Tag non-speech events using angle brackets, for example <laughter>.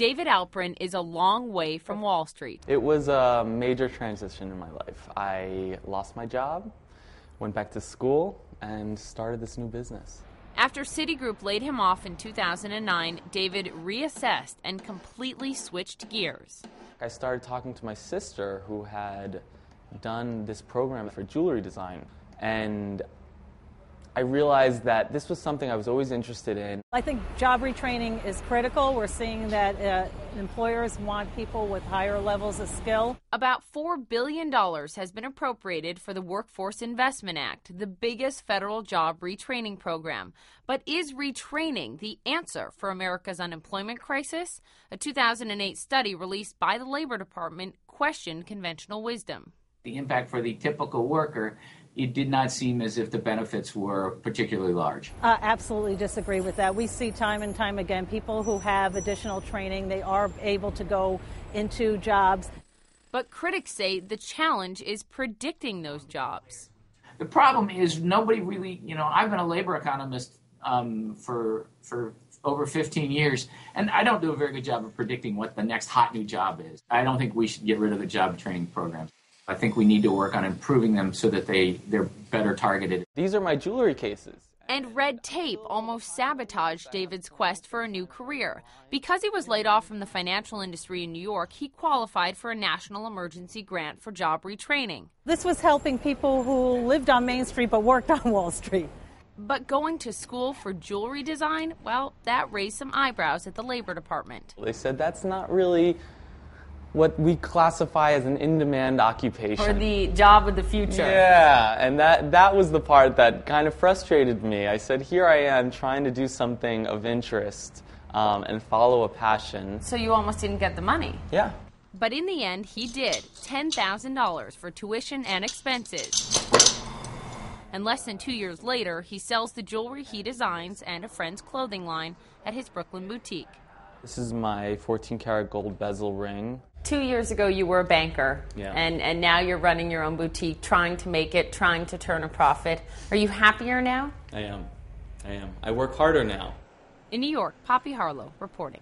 David Alprin is a long way from Wall Street. It was a major transition in my life. I lost my job, went back to school, and started this new business. After Citigroup laid him off in 2009, David reassessed and completely switched gears. I started talking to my sister who had done this program for jewelry design. And I realized that this was something I was always interested in. I think job retraining is critical. We're seeing that uh, employers want people with higher levels of skill. About $4 billion has been appropriated for the Workforce Investment Act, the biggest federal job retraining program. But is retraining the answer for America's unemployment crisis? A 2008 study released by the Labor Department questioned conventional wisdom. The impact for the typical worker it did not seem as if the benefits were particularly large. Uh, absolutely disagree with that. We see time and time again people who have additional training, they are able to go into jobs. But critics say the challenge is predicting those jobs. The problem is nobody really, you know, I've been a labor economist um, for for over 15 years, and I don't do a very good job of predicting what the next hot new job is. I don't think we should get rid of the job training programs. I think we need to work on improving them so that they, they're better targeted. These are my jewelry cases. And red tape almost sabotaged David's quest for a new career. Because he was laid off from the financial industry in New York, he qualified for a national emergency grant for job retraining. This was helping people who lived on Main Street but worked <laughs> on Wall Street. But going to school for jewelry design, well, that raised some eyebrows at the Labor Department. They said that's not really what we classify as an in-demand occupation. Or the job of the future. Yeah, and that that was the part that kind of frustrated me. I said, here I am trying to do something of interest um, and follow a passion. So you almost didn't get the money. Yeah. But in the end, he did $10,000 for tuition and expenses. And less than two years later, he sells the jewelry he designs and a friend's clothing line at his Brooklyn boutique. This is my 14 karat gold bezel ring. Two years ago, you were a banker, yeah. and, and now you're running your own boutique, trying to make it, trying to turn a profit. Are you happier now? I am. I am. I work harder now. In New York, Poppy Harlow reporting.